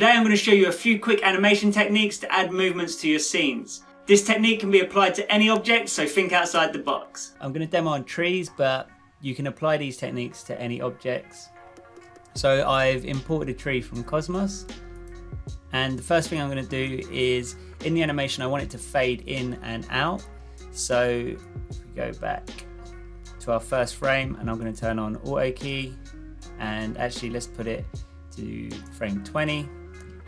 Today I'm going to show you a few quick animation techniques to add movements to your scenes. This technique can be applied to any object, so think outside the box. I'm going to demo on trees, but you can apply these techniques to any objects. So I've imported a tree from Cosmos, and the first thing I'm going to do is, in the animation I want it to fade in and out. So if we go back to our first frame, and I'm going to turn on Auto Key, and actually let's put it to frame 20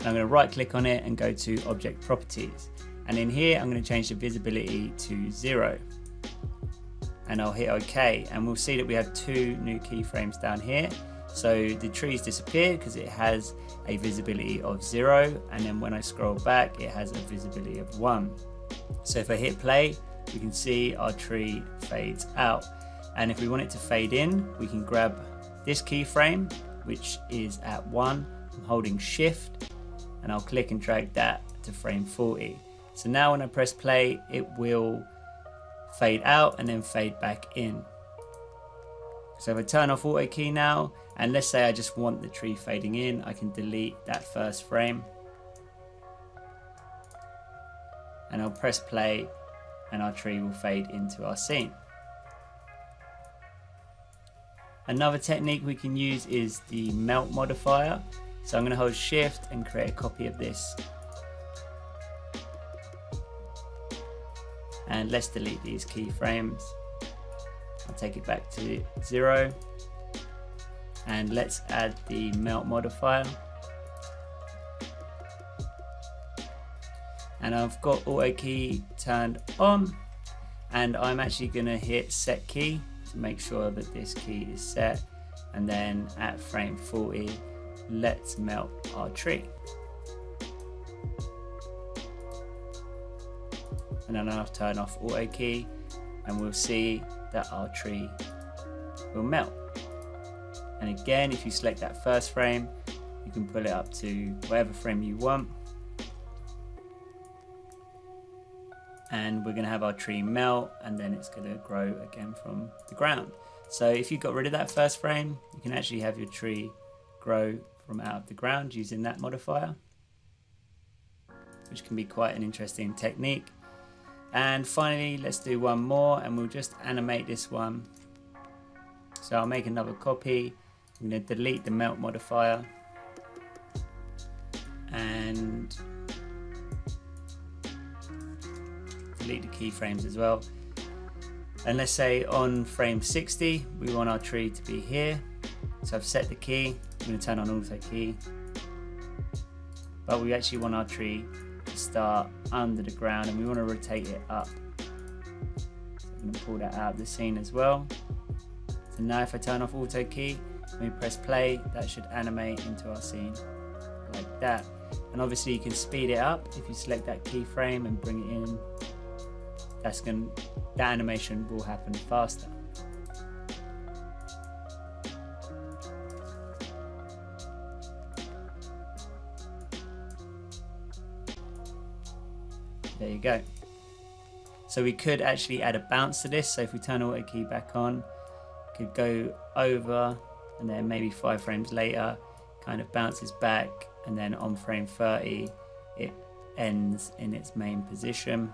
and I'm going to right click on it and go to object properties. And in here I'm going to change the visibility to zero. And I'll hit OK. And we'll see that we have two new keyframes down here. So the trees disappear because it has a visibility of zero. And then when I scroll back it has a visibility of one. So if I hit play we can see our tree fades out. And if we want it to fade in we can grab this keyframe which is at one. I'm holding shift and I'll click and drag that to frame 40. So now when I press play, it will fade out and then fade back in. So if I turn off auto key now, and let's say I just want the tree fading in, I can delete that first frame. And I'll press play and our tree will fade into our scene. Another technique we can use is the melt modifier. So I'm going to hold shift and create a copy of this. And let's delete these keyframes. I'll take it back to zero. And let's add the melt modifier. And I've got auto key turned on and I'm actually going to hit set key to make sure that this key is set and then at frame 40 let's melt our tree. And then I'll turn off auto key and we'll see that our tree will melt. And again, if you select that first frame, you can pull it up to whatever frame you want. And we're going to have our tree melt and then it's going to grow again from the ground. So if you got rid of that first frame, you can actually have your tree grow from out of the ground using that modifier, which can be quite an interesting technique. And finally, let's do one more and we'll just animate this one. So I'll make another copy. I'm going to delete the melt modifier and delete the keyframes as well. And let's say on frame 60, we want our tree to be here. So I've set the key, I'm going to turn on auto key. But we actually want our tree to start under the ground and we want to rotate it up. So I'm going to pull that out of the scene as well. So now if I turn off auto key, when we press play, that should animate into our scene like that. And obviously you can speed it up if you select that keyframe and bring it in. That's going that animation will happen faster. There you go. So we could actually add a bounce to this. So if we turn auto key back on, could go over and then maybe five frames later, kind of bounces back and then on frame 30, it ends in its main position.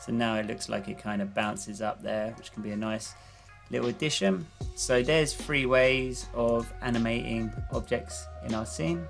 So now it looks like it kind of bounces up there, which can be a nice little addition. So there's three ways of animating objects in our scene.